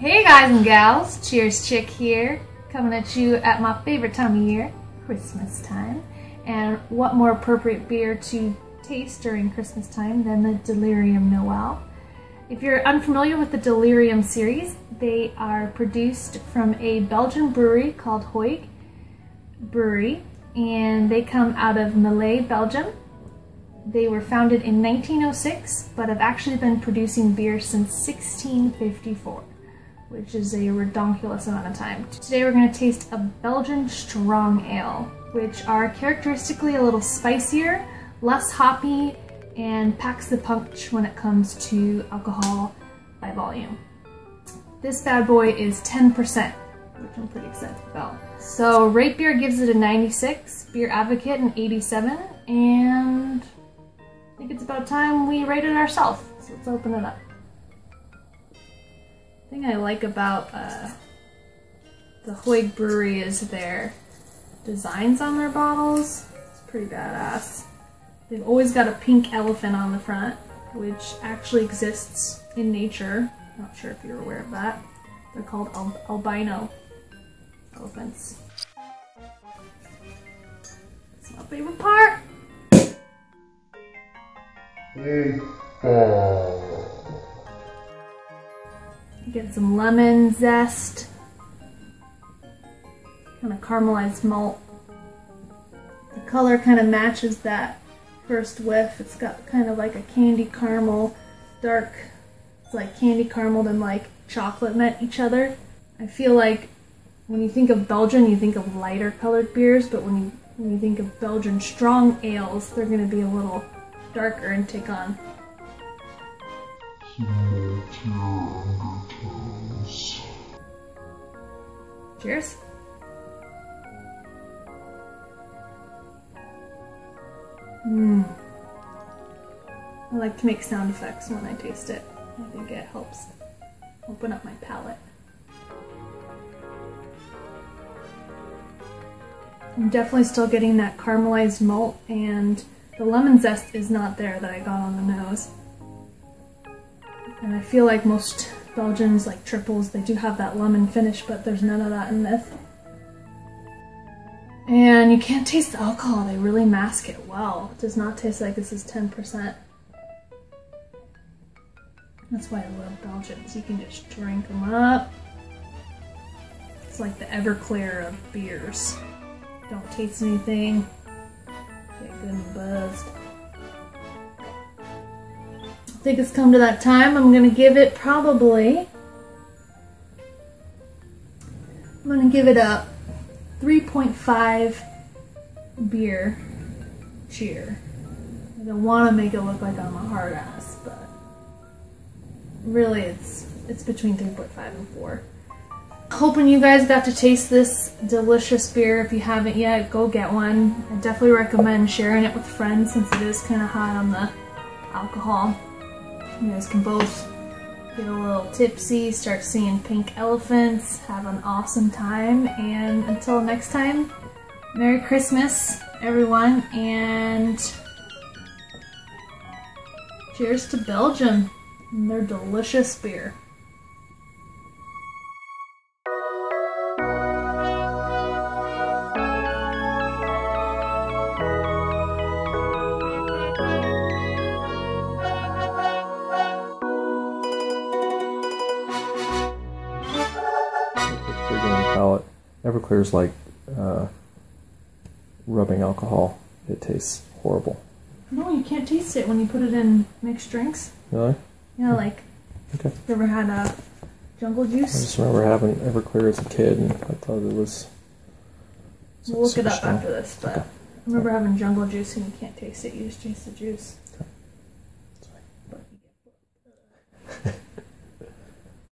Hey guys and gals, Cheers Chick here, coming at you at my favorite time of year, Christmas time. And what more appropriate beer to taste during Christmas time than the Delirium Noel? If you're unfamiliar with the Delirium series, they are produced from a Belgian brewery called Huyghe Brewery, and they come out of Melle, Belgium. They were founded in 1906, but have actually been producing beer since 1654 which is a redonkulous amount of time. Today we're going to taste a Belgian Strong Ale, which are characteristically a little spicier, less hoppy, and packs the punch when it comes to alcohol by volume. This bad boy is 10%, which I'm pretty excited about. So Rate Beer gives it a 96, Beer Advocate an 87, and I think it's about time we rate it ourselves. So let's open it up thing I like about uh, the Huyghe Brewery is their designs on their bottles. It's pretty badass. They've always got a pink elephant on the front, which actually exists in nature. Not sure if you're aware of that. They're called al albino elephants. It's my favorite part. Get some lemon zest. Kind of caramelized malt. The color kind of matches that first whiff. It's got kind of like a candy caramel, dark, it's like candy caramel and like chocolate met each other. I feel like when you think of Belgian, you think of lighter colored beers, but when you when you think of Belgian strong ales, they're going to be a little darker and take on Cheers. Mmm. I like to make sound effects when I taste it. I think it helps open up my palate. I'm definitely still getting that caramelized malt and the lemon zest is not there that I got on the nose. And I feel like most Belgians, like triples, they do have that lemon finish, but there's none of that in this. And you can't taste the alcohol, they really mask it well. It does not taste like this is 10%. That's why I love Belgians. You can just drink them up. It's like the Everclear of beers. Don't taste anything. Get good and buzzed. I think it's come to that time. I'm going to give it probably, I'm going to give it a 3.5 beer cheer. I don't want to make it look like I'm a hard ass, but really it's it's between 3.5 and 4. Hoping you guys got to taste this delicious beer. If you haven't yet, go get one. I definitely recommend sharing it with friends since it is kind of high on the alcohol. You guys can both get a little tipsy, start seeing pink elephants, have an awesome time, and until next time, Merry Christmas, everyone, and cheers to Belgium and their delicious beer. Palate. is like uh, rubbing alcohol. It tastes horrible. No, you can't taste it when you put it in mixed drinks. Really? Yeah, like Okay. you ever had a jungle juice? I just remember having Everclear as a kid, and I thought it was. We'll look it up strong. after this, but Okay. I remember having jungle juice and you can't taste it. You just taste the juice. Okay.